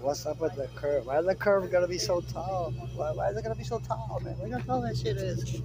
What's up with the curve? Why is the curve gonna be so tall? Why, why is it gonna be so tall, man? Look how tall that shit is.